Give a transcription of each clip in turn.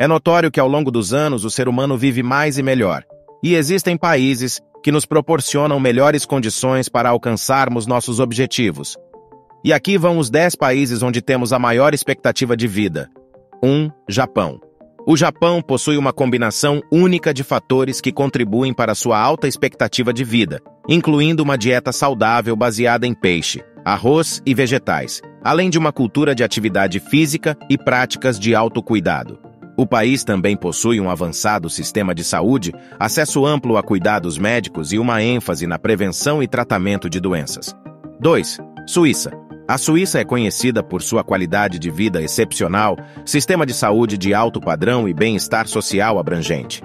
É notório que ao longo dos anos o ser humano vive mais e melhor, e existem países que nos proporcionam melhores condições para alcançarmos nossos objetivos. E aqui vão os 10 países onde temos a maior expectativa de vida. 1. Japão. O Japão possui uma combinação única de fatores que contribuem para sua alta expectativa de vida, incluindo uma dieta saudável baseada em peixe, arroz e vegetais, além de uma cultura de atividade física e práticas de autocuidado. O país também possui um avançado sistema de saúde, acesso amplo a cuidados médicos e uma ênfase na prevenção e tratamento de doenças. 2. Suíça. A Suíça é conhecida por sua qualidade de vida excepcional, sistema de saúde de alto padrão e bem-estar social abrangente.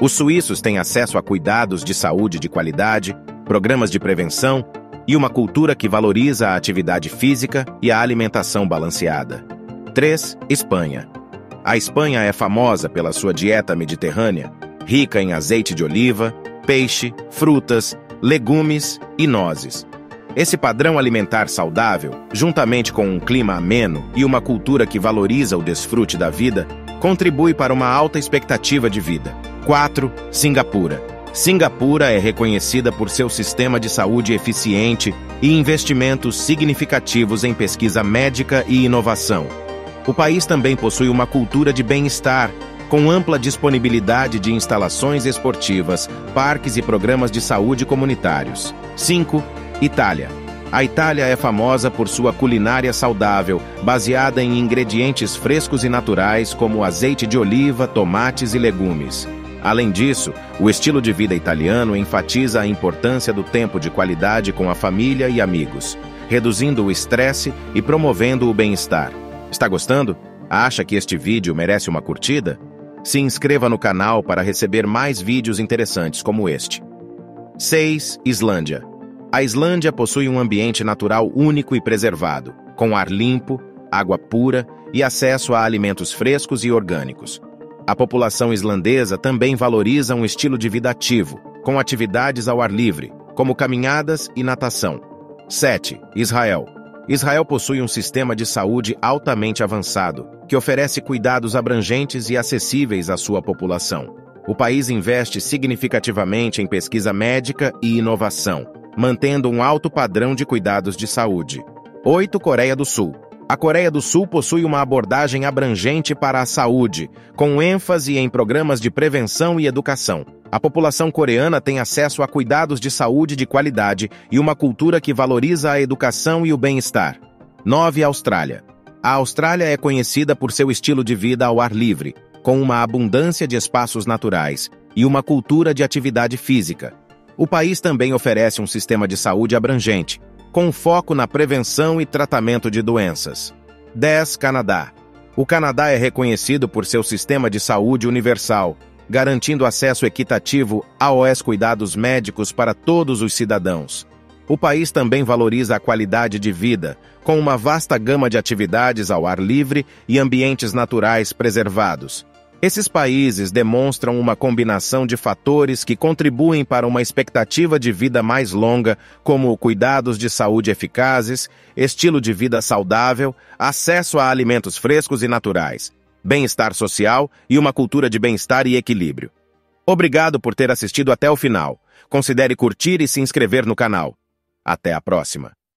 Os suíços têm acesso a cuidados de saúde de qualidade, programas de prevenção e uma cultura que valoriza a atividade física e a alimentação balanceada. 3. Espanha. A Espanha é famosa pela sua dieta mediterrânea, rica em azeite de oliva, peixe, frutas, legumes e nozes. Esse padrão alimentar saudável, juntamente com um clima ameno e uma cultura que valoriza o desfrute da vida, contribui para uma alta expectativa de vida. 4. Singapura. Singapura é reconhecida por seu sistema de saúde eficiente e investimentos significativos em pesquisa médica e inovação. O país também possui uma cultura de bem-estar, com ampla disponibilidade de instalações esportivas, parques e programas de saúde comunitários. 5. Itália. A Itália é famosa por sua culinária saudável, baseada em ingredientes frescos e naturais como azeite de oliva, tomates e legumes. Além disso, o estilo de vida italiano enfatiza a importância do tempo de qualidade com a família e amigos, reduzindo o estresse e promovendo o bem-estar. Está gostando? Acha que este vídeo merece uma curtida? Se inscreva no canal para receber mais vídeos interessantes como este. 6. Islândia a Islândia possui um ambiente natural único e preservado, com ar limpo, água pura e acesso a alimentos frescos e orgânicos. A população islandesa também valoriza um estilo de vida ativo, com atividades ao ar livre, como caminhadas e natação. 7. Israel. Israel possui um sistema de saúde altamente avançado, que oferece cuidados abrangentes e acessíveis à sua população. O país investe significativamente em pesquisa médica e inovação, mantendo um alto padrão de cuidados de saúde. 8. Coreia do Sul. A Coreia do Sul possui uma abordagem abrangente para a saúde, com ênfase em programas de prevenção e educação. A população coreana tem acesso a cuidados de saúde de qualidade e uma cultura que valoriza a educação e o bem-estar. 9. Austrália. A Austrália é conhecida por seu estilo de vida ao ar livre, com uma abundância de espaços naturais e uma cultura de atividade física, o país também oferece um sistema de saúde abrangente, com foco na prevenção e tratamento de doenças. 10. Canadá. O Canadá é reconhecido por seu sistema de saúde universal, garantindo acesso equitativo aos cuidados médicos para todos os cidadãos. O país também valoriza a qualidade de vida, com uma vasta gama de atividades ao ar livre e ambientes naturais preservados. Esses países demonstram uma combinação de fatores que contribuem para uma expectativa de vida mais longa, como cuidados de saúde eficazes, estilo de vida saudável, acesso a alimentos frescos e naturais, bem-estar social e uma cultura de bem-estar e equilíbrio. Obrigado por ter assistido até o final. Considere curtir e se inscrever no canal. Até a próxima.